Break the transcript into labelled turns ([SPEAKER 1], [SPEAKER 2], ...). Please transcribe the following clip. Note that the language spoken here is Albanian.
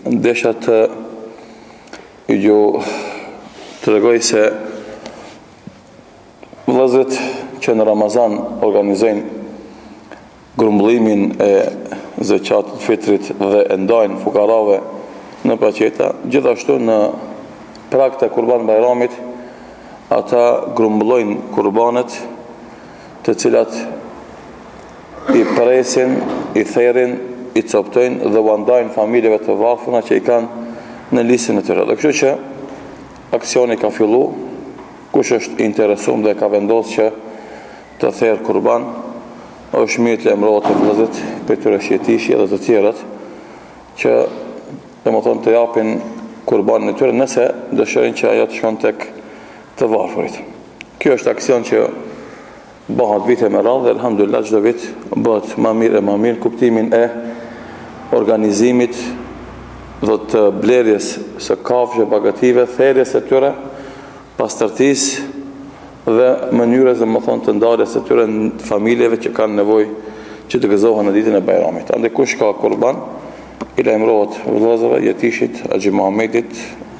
[SPEAKER 1] Desha t'ju tregoj se vëllezërit që në Ramazan organizojnë grumbullimin e zeqatit të fitrit dhe e ndajnë fukarave në paqeta, gjithashtu në prag të kurban bajramit, ata grumbullojnë kurbanet të cilat i presin, i therin, i coptojnë dhe ua ndajnë familjeve të varfuna që i kanë në listën e tyre. Dhe kështu që aksioni ka fillu, kush është i interesum dhe ka vendos që të therë kurban, është mirë të lajmërohet te vllezit prej tyre Jetishi dhe të tjerët, që domethonë të japin kurbanin e tyre, nëse dëshirin që ajo të shkon tek të varfrit. Kjo është aksion që bahet vite me radhë dhe elhamdulilah çdo vit bëhet ma mirë e ma mirë në kuptimin e organizimit dhe të blerjes së kafshë bagëtive, therjes së tyre, pastërtisë dhe mënyrës domethonë të ndarjes së tyre familjeve që kanë nevojë që të gëzohen në ditën e bajramit. Andaj kush ka kurban, i lajmërohet vëllezërve, Jetishit, Haxhi Muhamedit,